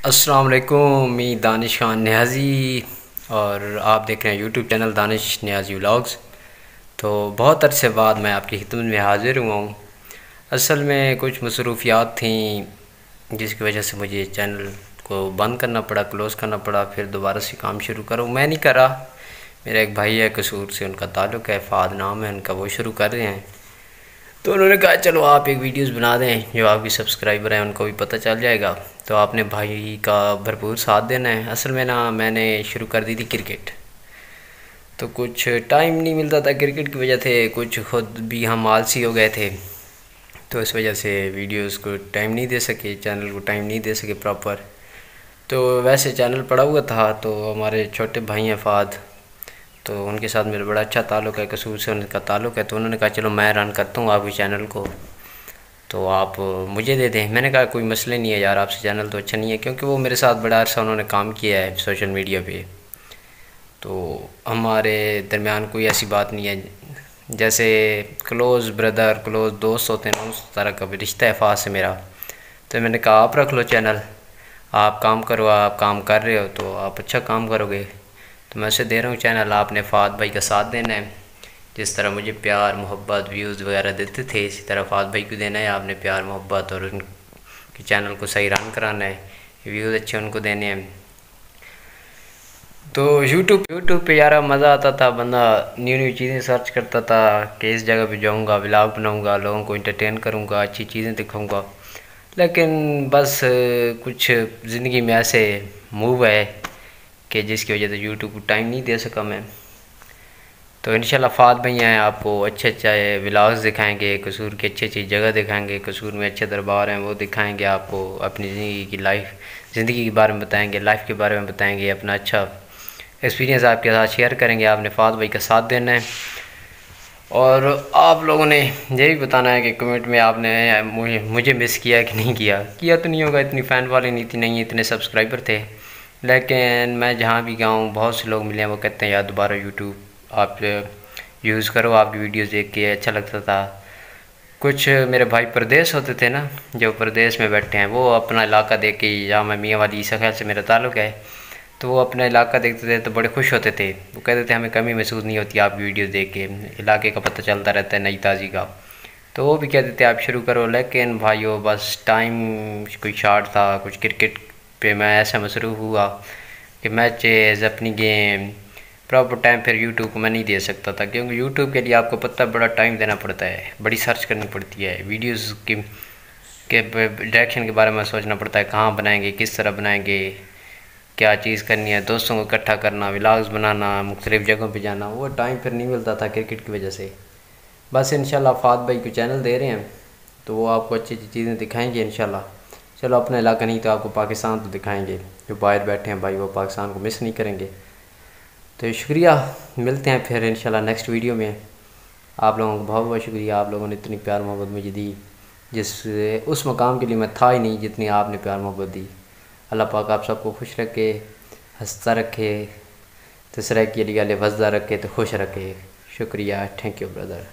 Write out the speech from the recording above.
अस्सलाम वालेकुम मी दानिश खान न्याजी और आप देख रहे हैं YouTube channel Danish Niazi vlogs तो बहुत अरसे बाद मैं आपकी खिदमत में हाज़िर हुआ हूँ। असल में कुछ मसरूफियात थी, जिसकी वजह से मुझे चैनल को बंद करना पड़ा क्लोज़ करना पड़ा, फिर दोबारा से काम शुरू करूँ। मैं नहीं करा। मेरा एक भाई है, कसूर से उनका ताल्लुक़ है, फ़ाद नाम है, उनका वो शुरू कर रहे हैं। तो उन्होंने कहा, चलो आप एक वीडियोस बना दें, जो आपके सब्सक्राइबर हैं, उनको भी पता चल जाएगा। तो आपने भाई का भरपूर साथ देना है। असल में ना, मैंने शुरू कर दी थी क्रिकेट तो कुछ टाइम नहीं मिलता था क्रिकेट की वजह से, कुछ खुद भी हम आलसी हो गए थे। तो इस वजह से वीडियोस को टाइम नहीं दे सके चैनल को टाइम नहीं दे सके प्रॉपर तो वैसे चैनल पड़ा हुआ था तो हमारे छोटे भाई हैं फ़ाद तो उनके साथ मेरा बड़ा अच्छा ताल्लुक़ है, कसूर से उनका ताल्लुक़ है तो उन्होंने कहा, चलो मैं रन करता हूँ आपके चैनल को। तो आप मुझे दे दें। मैंने कहा, कोई मसले नहीं है यार, आपसे चैनल तो अच्छा नहीं है, क्योंकि वो मेरे साथ बड़ा अरसा उन्होंने काम किया है सोशल मीडिया पे। तो हमारे दरमियान कोई ऐसी बात नहीं है। जैसे क्लोज़ ब्रदर क्लोज़ दोस्त होते हैं उस तरह का रिश्ता है, फास है मेरा। तो मैंने कहा, आप रख लो चैनल आप काम करो, आप काम कर रहे हो तो आप अच्छा काम करोगे। तो मैं उसे दे रहा हूँ चैनल, आपने फात भाई का साथ देना है। जिस तरह मुझे प्यार, मोहब्बत व्यूज़ वगैरह देते थे, इसी तरह फात भाई को देना है, आपने प्यार, मोहब्बत और उनके चैनल को सही रन कराना है। व्यूज़ अच्छे उनको देने हैं। तो यूट्यूब यूट्यूब पे यार मज़ा आता था, बंदा न्यू न्यू चीज़ें सर्च करता था कि इस जगह पे जाऊँगा ब्लॉग बनाऊँगा, लोगों को इंटरटेन करूँगा, अच्छी चीज़ें दिखाऊँगा। लेकिन बस कुछ ज़िंदगी में ऐसे मूव है कि जिसकी वजह से यूट्यूब को टाइम नहीं दे सका मैं। तो इन फ़ात भैया हैं, आपको अच्छे अच्छे व्लाग्स दिखाएँगे, कसूर की अच्छी अच्छी जगह दिखाएँगे, कसूर में अच्छे दरबार हैं, वो दिखाएँगे आपको, अपनी ज़िंदगी की लाइफ ज़िंदगी के बारे में बताएँगे लाइफ के बारे में बताएँगे, अपना अच्छा एक्सपीरियंस आपके साथ शेयर करेंगे। आपने फ़ात भाई का साथ देना है। और आप लोगों ने ये भी बताना है कि कमेंट में आपने मुझे मुझे मिस किया कि नहीं किया। किया तो नहीं होगा, इतनी फ़ैन वाली नहीं थी, नहीं, इतने सब्सक्राइबर थे। लेकिन मैं जहाँ भी गया हूँ, बहुत से लोग मिले हैं, वो कहते हैं, यार, दोबारा यूट्यूब आप यूज़ करो, आपकी वीडियोस देख के अच्छा लगता था। कुछ मेरे भाई प्रदेश होते थे ना, जो प्रदेश में बैठे हैं, वो अपना इलाका देख के जहाँ मैं मियाँ वाली ईसा ख्याल से मेरा ताल्लुक़ है। तो वो अपना इलाका देखते थे तो बड़े खुश होते थे। वो कहते थे, हमें कमी महसूस नहीं होती आपकी वीडियोज़ देख के, इलाके का पता चलता रहता है, नई ताज़ी का। तो वो भी कहते थे आप शुरू करो। लेकिन भाइयों, बस टाइम कोई शार्ट था, कुछ क्रिकेट पे मैं ऐसा मसरूफ़ हुआ कि मैचेज़ अपनी गेम प्रॉपर टाइम फिर यूट्यूब को मैं नहीं दे सकता था, क्योंकि यूट्यूब के लिए आपको पता बड़ा टाइम देना पड़ता है, बड़ी सर्च करनी पड़ती है वीडियोस की, के डायरेक्शन के बारे में सोचना पड़ता है, कहाँ बनाएँगे, किस तरह बनाएँगे, क्या चीज़ करनी है, दोस्तों को इकट्ठा करना व्लाग्स बनाना, मुख्तलिफ़ जगहों पे जाना, वो टाइम फिर नहीं मिलता था क्रिकेट की वजह से। बस इन फ़ात भाई को चैनल दे रहे हैं तो वो आपको अच्छी अच्छी चीज़ें दिखाएँगे इन चलो अपना इलाका नहीं तो आपको पाकिस्तान तो दिखाएँगे। जो बाहर बैठे हैं भाई, वो पाकिस्तान को मिस नहीं करेंगे। तो शुक्रिया, मिलते हैं फिर इंशाल्लाह नेक्स्ट वीडियो में। आप लोगों को बहुत बहुत शुक्रिया। आप लोगों ने इतनी प्यार मोहब्बत मुझे दी, जिस, उस मकाम के लिए मैं था ही नहीं जितनी आपने प्यार मोहब्बत दी। अल्लाह पाक आप सबको खुश रखे, हंसता रखे, तसरा के लिए वजदा रखे तो खुश रखे। शुक्रिया। Thank you brother